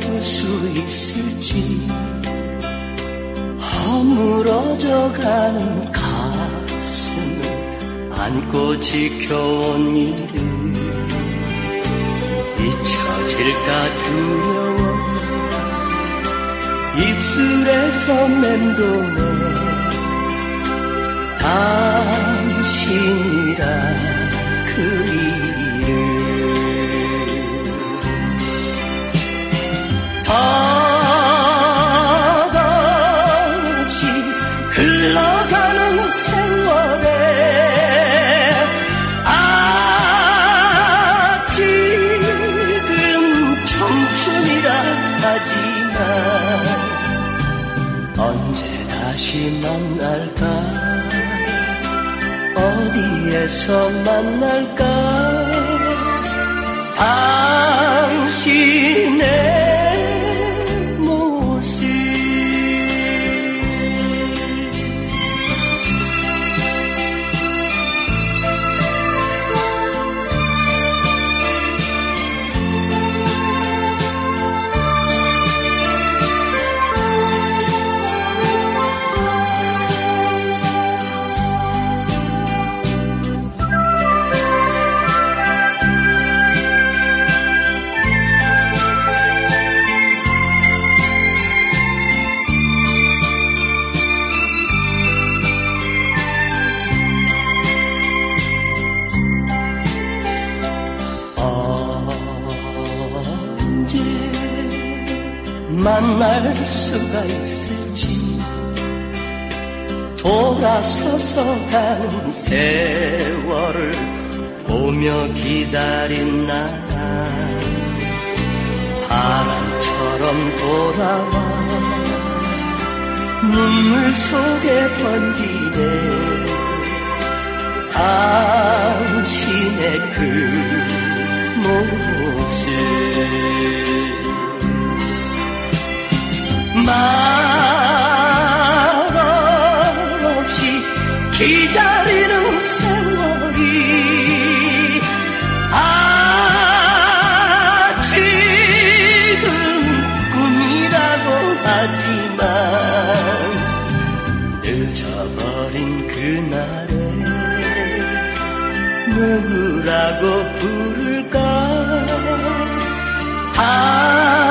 할 수 있을지 허물어져 가는 가슴을 안고 지켜온 일을 잊혀질까 두려워. 입술에서 맴도네. 다 언제 다시 만날까? 어디에서 만날까? 당 만날 수가 있을지 돌아서서 가는 세월을 보며 기다린 나 바람처럼 돌아와 눈물 속에 번지네 당신의 그 말 없이 기다리는 세월이 아직은 꿈이라고 하지만 늦어버린 그날에 누구라고 부를까? 아